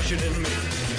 satisfaction in me.